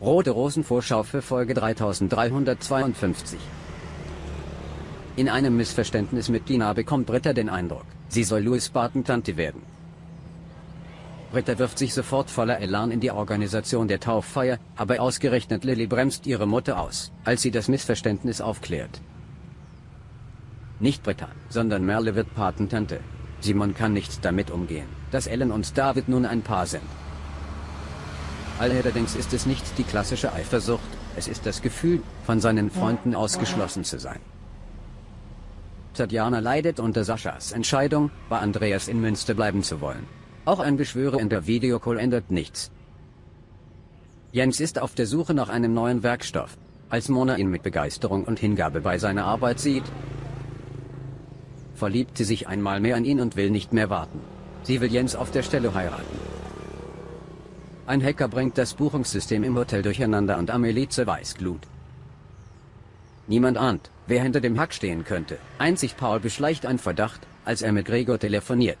Rote Rosen Vorschau für Folge 3352. In einem Missverständnis mit Dina bekommt Britta den Eindruck, sie soll Louis Patentante werden. Britta wirft sich sofort voller Elan in die Organisation der Tauffeier, aber ausgerechnet Lilly bremst ihre Mutter aus, als sie das Missverständnis aufklärt. Nicht Britta, sondern Merle wird Patentante. Simon kann nicht damit umgehen, dass Ellen und David nun ein Paar sind. Allerdings ist es nicht die klassische Eifersucht, es ist das Gefühl, von seinen Freunden ausgeschlossen zu sein. Tatjana leidet unter Saschas Entscheidung, bei Andreas in Münster bleiben zu wollen. Auch ein Beschwörer in der Videocall ändert nichts. Jens ist auf der Suche nach einem neuen Werkstoff. Als Mona ihn mit Begeisterung und Hingabe bei seiner Arbeit sieht, verliebt sie sich einmal mehr an ihn und will nicht mehr warten. Sie will Jens auf der Stelle heiraten. Ein Hacker bringt das Buchungssystem im Hotel durcheinander und Amelie zerreißt Glut. Niemand ahnt, wer hinter dem Hack stehen könnte. Einzig Paul beschleicht ein Verdacht, als er mit Gregor telefoniert.